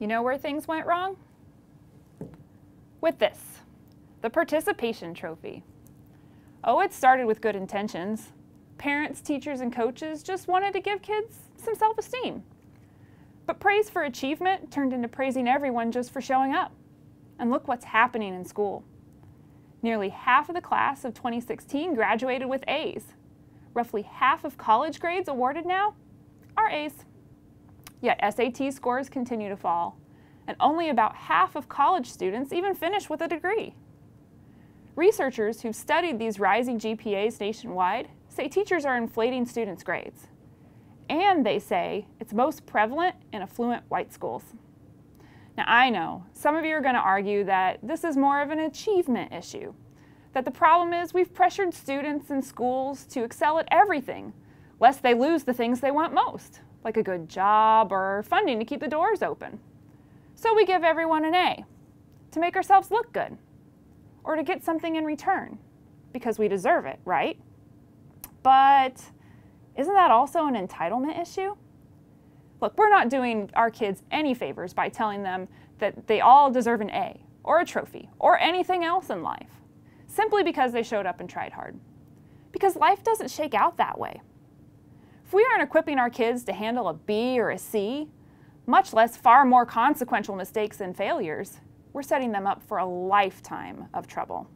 You know where things went wrong? With this, the participation trophy. Oh, it started with good intentions. Parents, teachers, and coaches just wanted to give kids some self-esteem. But praise for achievement turned into praising everyone just for showing up. And look what's happening in school. Nearly half of the class of 2016 graduated with A's. Roughly half of college grades awarded now are A's. Yet SAT scores continue to fall, and only about half of college students even finish with a degree. Researchers who've studied these rising GPAs nationwide say teachers are inflating students' grades. And they say it's most prevalent in affluent white schools. Now, I know some of you are going to argue that this is more of an achievement issue, that the problem is we've pressured students and schools to excel at everything, lest they lose the things they want most, like a good job or funding to keep the doors open. So we give everyone an A to make ourselves look good or to get something in return because we deserve it, right? But isn't that also an entitlement issue? Look, we're not doing our kids any favors by telling them that they all deserve an A or a trophy or anything else in life simply because they showed up and tried hard. Because life doesn't shake out that way. If we aren't equipping our kids to handle a B or a C, much less far more consequential mistakes and failures, we're setting them up for a lifetime of trouble.